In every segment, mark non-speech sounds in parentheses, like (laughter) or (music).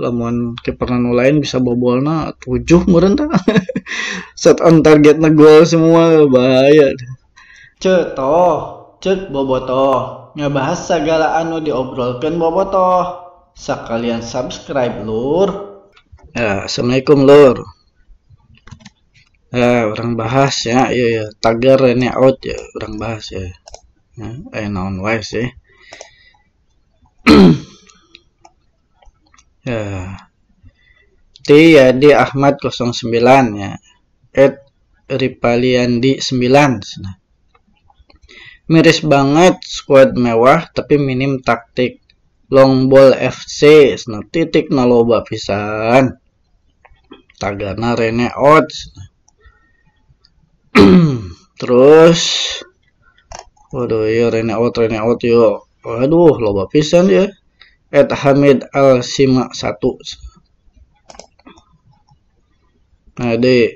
lamun kiper nu lain bisa bobolna 7 meureun tah. (laughs) Set on target gol semua bahaya. Cetoh, cek bobotoh, ngebahas segala anu diobrolkan bobotoh. Sekalian subscribe lur. ya assalamualaikum lur. Ya orang bahas ya iya ya tagar ini out ya orang bahas ya. Ya eh naon wae sih. ya Yadi Ahmad 09 ya. Ed Ripaliandi 9 nah. miris banget squad mewah tapi minim taktik. Long ball FC nah titik na loba pisan. Tagana Rene Odds (clears throat) terus waduh ya Rene Out Rene Out yo. Waduh loba pisan ya Ed Hamid Al Sima 1 nah (clears throat) di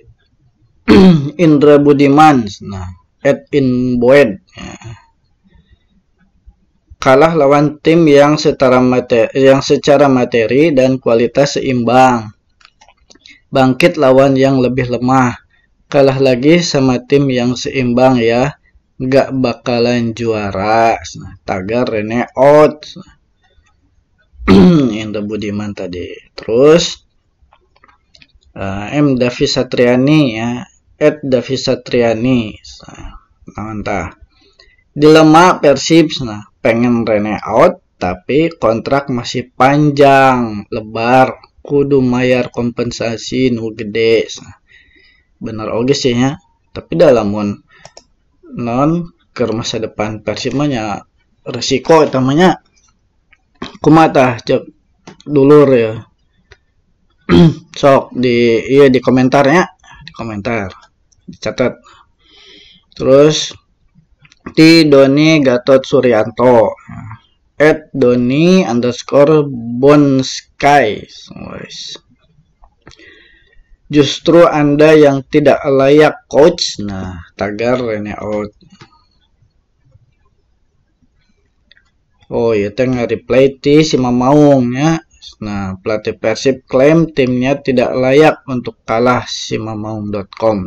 Indra Budiman nah Ed Inboed ya. kalah lawan tim yang secara materi, yang secara materi dan kualitas seimbang. Bangkit lawan yang lebih lemah. Kalah lagi sama tim yang seimbang ya. Nggak bakalan juara. Nah, tagar Rene Out (clears throat) Indra Budiman tadi. Terus uh, M. Davi Satriani ya. Ed Davi Satriani nah, entah. Dilema Persib nah pengen Rene out tapi kontrak masih panjang. Lebar kudu mayar kompensasi nu gede nah, bener oke sih ya. Tapi dalam non ke masa depan Persib nya resiko utamanya kumata cek dulur ya (clears throat) sok di iya di komentarnya. Di komentar. Dicatat. Terus di Doni Gatot Suryanto. At Doni underscore Bon Sky justru anda yang tidak layak coach. Nah tagar ini out. Oh ya tengah replay ti si Mamaung ya Nah, pelatih Persib klaim timnya tidak layak untuk kalah si Mamaung.com.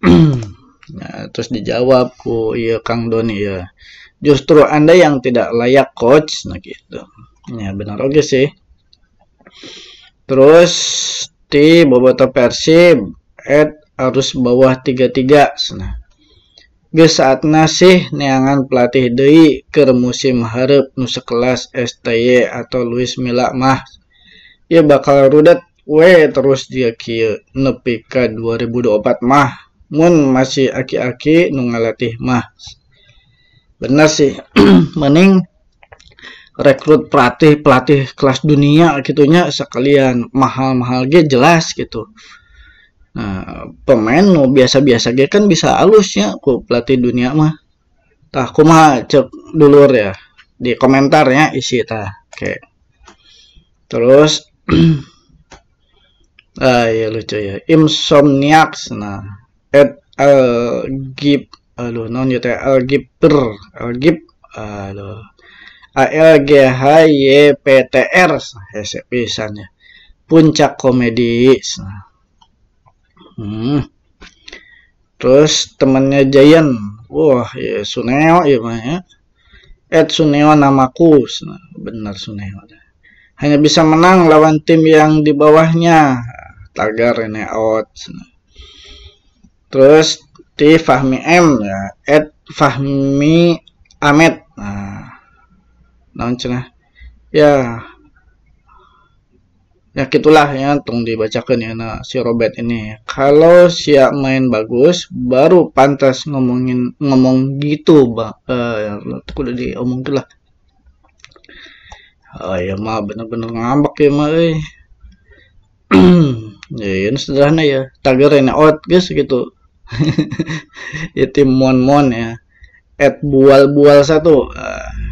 (clears throat) nah, terus dijawab ku iya Kang Doni ya. Justru Anda yang tidak layak coach nah gitu. Ya benar oke sih. Terus di Boboto Persib at harus bawah 33 nah Geus saatna sih neangan pelatih deui keur musim hareup nu sekelas STY atau Luis Milla mah ya bakal rudet we terus dia kieu nepi ka 2024 mah. Mun masih aki-aki nu ngalatih mah. Bener sih. (clears throat) Mending rekrut pelatih pelatih kelas dunia gitunya sekalian. Mahal-mahal ge jelas gitu Nah, pemain nu biasa-biasa ge kan bisa halusnya ku pelatih dunia mah. Tah kumaha cek dulur ya di komentarnya isi tah. Oke. Terus (clears throat) ah ya lucu ya. Insomniacs nah at algib aduh non ya teh algiper algib aduh A L G H Y P T R hese pisannya. Puncak komedi. Nah, Hmm. Terus temannya Jayan, wah ya Suneo ya mah ya. Ed Suneo namaku, benar Suneo. Hanya bisa menang lawan tim yang di bawahnya. Tagar ini out. Terus di Fahmi M ya, Ed Fahmi Ahmed. Nah, cenah. Ya, ya gitulah ya tung dibacakan ya nah, si Robert ini. Kalau siap main bagus baru pantas ngomongin ngomong gitu bang. Uh, ya udah diomongin lah. Oh ya mah bener-bener ngambek ya mah eh. (clears throat) ya ini sederhana ya tagar ini out guys gitu. (laughs) Ya tim mon mon ya at bual bual satu. Uh,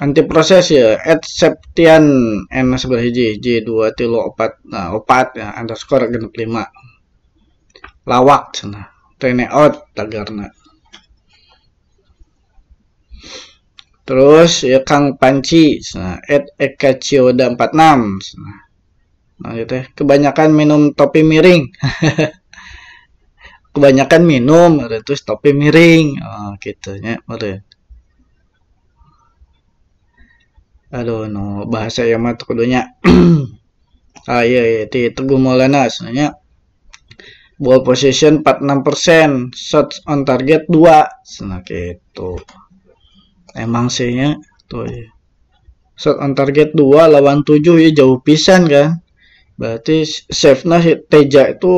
anti proses ya at septian n sebelah hiji j dua tilu opat nah opat ya underscore genep lima. Lawak cina. Trene out tagarna. Terus ya Kang Panci nah, at Eka Cioda 46 nah, nah itu ya. kebanyakan minum topi miring. (laughs) Kebanyakan minum terus topi miring. Oh, gitu ya meren aduh no bahasa ya mah kudunya (clears throat) ah iya iya di Teguh Maulana sebenarnya ball position 46% shots on target 2 nah gitu. Emang sih ya tuh ya shot on target 2 lawan 7 ya jauh pisan kan berarti save nah si Teja itu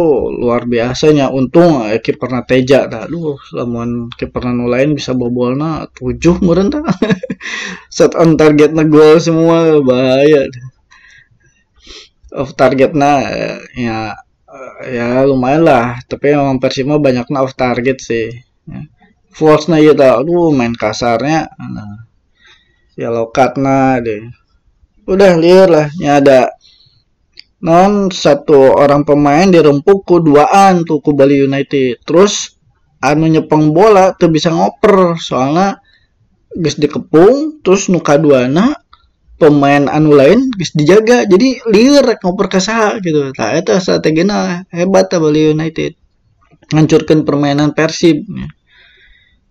luar biasanya. Untung eh, kiperna Teja dah. Aduh lamun kiperna nu lain bisa bobolna 7 meureun tah. (laughs) Shot on target na gol semua bahaya off target na eh, ya ya lumayan lah. Tapi memang Persima banyaknya off target sih. Ya. false na ya aduh main kasarnya. Nah, ya lokat na deh. Udah liar lah ya ada non satu orang pemain dirempuk ku duaan tuh ku Bali United. Terus anu nyepeng bola tuh bisa ngoper. Soalnya guys dikepung terus nuka duana pemain anu lain bisa dijaga. Jadi liar ngoper ke gitu. Nah itu strateginya hebat ya Bali United. Ngancurkan permainan Persib ya.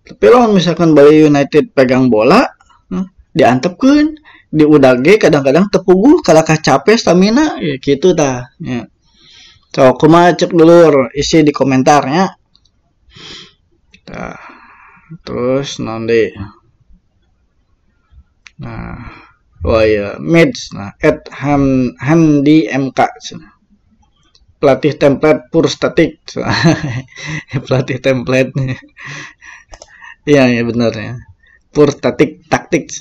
tapi lawan misalkan Bali United pegang bola nah, diantepkan di udage kadang-kadang tepugu kalau capek stamina? Ya gitu dah ya. so kuma cek dulu isi di komentarnya. Nah, terus nanti. Nah. Oh iya. Mids. Nah at Han Handi MK pelatih template pur statik. (laughs) Pelatih template. (laughs) Iya ya benar ya pur taktik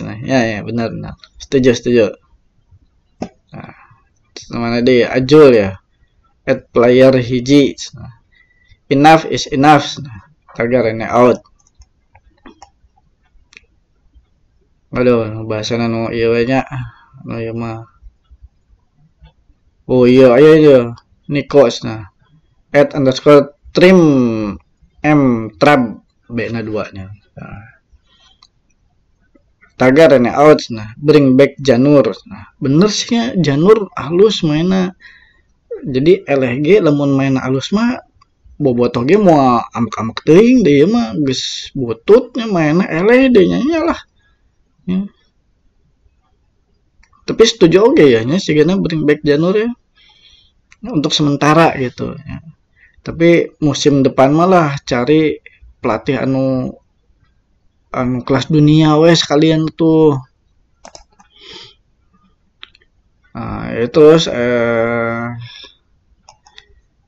nah, ya ya benar benar. Setuju setuju. Nah, mana dia Ajul ya. At player hiji. Nah. enough is enough. Nah, tagar ini out. Aduh bahasa nano iya nya. No iya mah. Oh iya ayo ayo Nikos nah. At underscore trim m trap b na dua nya nah. Tagar ini out nah bring back Janur. Nah bener sih ya Janur halus mainnya. Jadi LG lemon main halus mah bobotoh ge mau amak-amak teuing deh mah. Geus bututnya mainnya LED nya lah ya. tapi setuju oke ya nya sih karena bring back Janur ya. Untuk sementara gitu ya. tapi musim depan malah cari pelatih anu anu kelas dunia wes sekalian tuh. Nah itu eh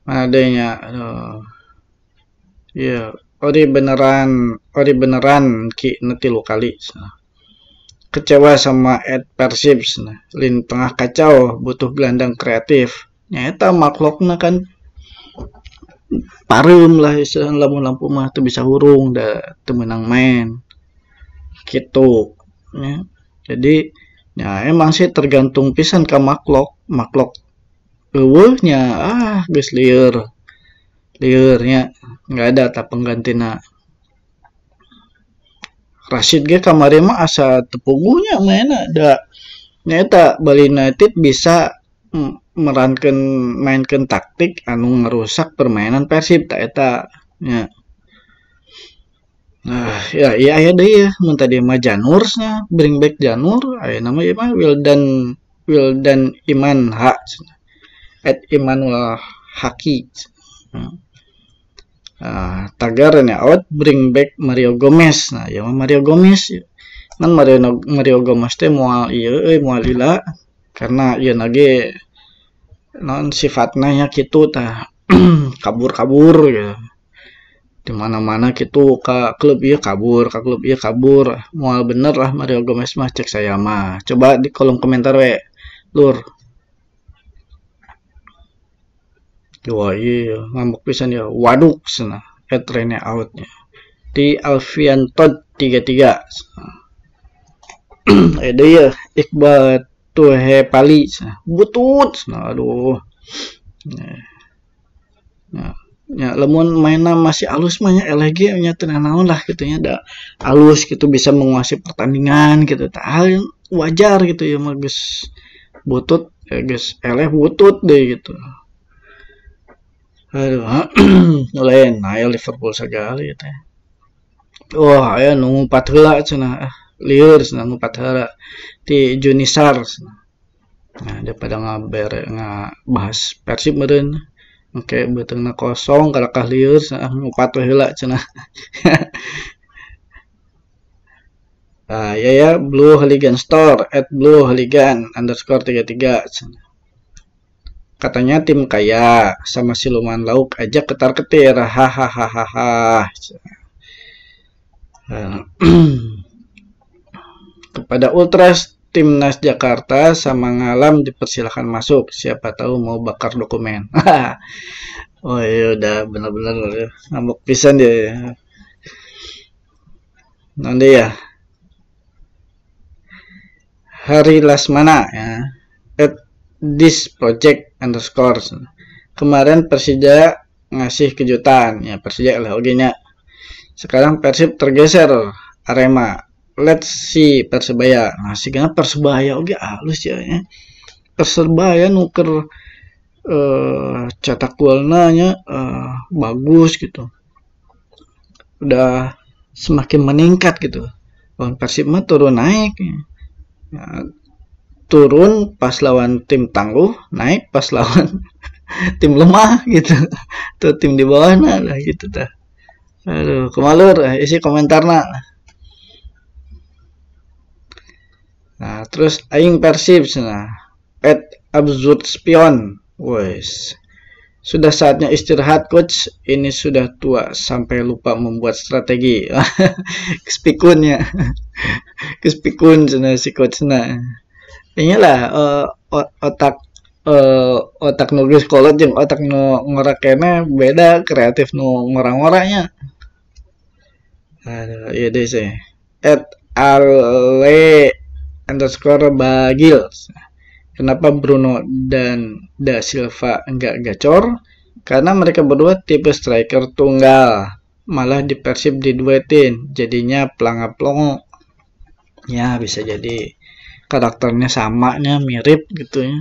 adanya aduh. Ya ori beneran ori beneran ki netilu kali. Nah kecewa sama Ed Persib nah lin tengah kacau butuh gelandang kreatif. Nyata makhluknya kan. Parum lah istilah lampu lampu mah tuh bisa hurung dah temenang main gitu ya. jadi ya emang sih tergantung pisan ke makhluk. Makhluk eueuhnya ah guys liar liarnya nggak ada tak penggantina. Rashid ge kamari mah asa tepugunya main ada nyata Bali United bisa merankan mainkan taktik anu ngerusak permainan Persib tak eta ya Nah, ya iya ya deh ya, mun tadi mah Janurnya, bring back Janur, aya nama ieu mah Wildan Wildan Iman H. At Imanul Haki. Uh, tagar out bring back Mario Gomez. Nah ya Mario Gomez kan Mario Mario Gomez teh mau iya eh mau lila karena iya nage non sifatnya ya gitu tah (clears throat) kabur-kabur ya di mana-mana gitu ke klub iya kabur ke klub iya kabur. Mau bener lah Mario Gomez mah cek saya mah. Coba di kolom komentar we lur. Wah iya. Ngambek pisan ya. Waduk sana. At outnya. Di Alfian Todd 33 (clears throat) ada ya Iqbal tuh he pali butut nah aduh. Nah, nah ya lemun mainnya masih halus mahnya LG nya tenang lah gitu ya ada halus gitu bisa menguasai pertandingan gitu. Tak wajar gitu ya mah butut ya guys eleh butut deh gitu. Aduh (clears throat) lain ayo Liverpool segala gitu ya. Wah ayo nunggu empat hela cina ah, liur cina nunggu empat hela di Junisar nah. Daripada ngaber bahas persib meren oke betengna kosong kalakah liur empat hela cina Ah, ya ya Blue Hooligan Store at Blue Hooligan underscore 33 katanya tim kaya sama siluman lauk aja ketar ketir hahaha (clears throat) kepada Ultras timnas Jakarta sama ngalam dipersilahkan masuk. Siapa tahu mau bakar dokumen. (laughs) Oh iya udah benar-benar ngambek pisan dia. Nanti ya. Hari Lasmana ya. At this project underscore. Kemarin Persija ngasih kejutan. Ya Persija lah sekarang Persib tergeser Arema let's see Persebaya nah gana Persebaya oke halus ya, ya. Persebaya nuker uh, cetak golnya uh, bagus gitu udah semakin meningkat gitu lawan Persib mah turun naik ya Nah, turun pas lawan tim tangguh, naik pas lawan (laughs) tim lemah gitu. Tuh tim di bawah nah gitu dah. Aduh, kemalur eh, isi komentar nah. Nah, terus aing persib nah. Pet absurd spion. Wes. Sudah saatnya istirahat coach. Ini sudah tua sampai lupa membuat strategi. (laughs) Kespikunnya. (laughs) Kespikun sana si coach na. Iyalah uh, otak uh, otak nulis kolot jeng otak nu ngorakena beda kreatif nu ngorang-ngorangnya. Aduh, iya deh sih. At ale underscore bagil. Kenapa Bruno dan Da Silva enggak gacor? Karena mereka berdua tipe striker tunggal. Malah di Persib diduetin, jadinya pelangap-pelongo ya bisa jadi karakternya samanya mirip gitu ya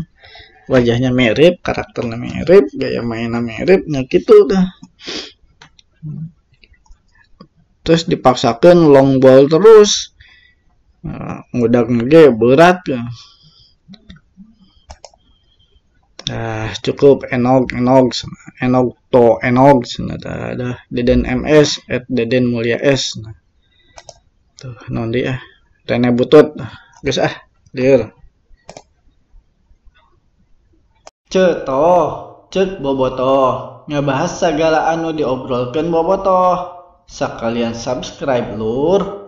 wajahnya mirip karakternya mirip gaya mainnya mirip nah gitu dah terus dipaksakan long ball terus ngudak nge berat ya. Nah, cukup enog enog enog to enog nah, ada deden ms at deden mulia s. Nah. tuh non dia. Rene Butut. Guys ah liur Cetoh, cek boboto ngebahas segala anu diobrolkan boboto sekalian subscribe lur